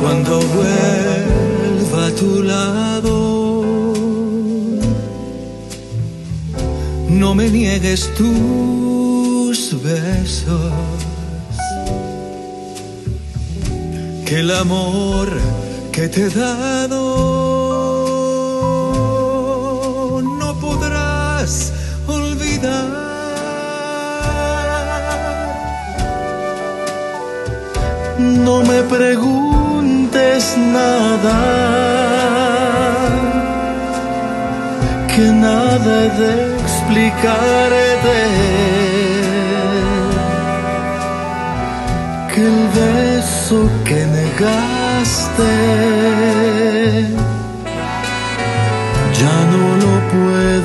cuando vuelva a tu lado. No me niegues tus besos, que el amor que te he dado no podrás olvidar. No me preguntes nada, que nada he de explicarte. Que el beso que negaste ya no lo dar.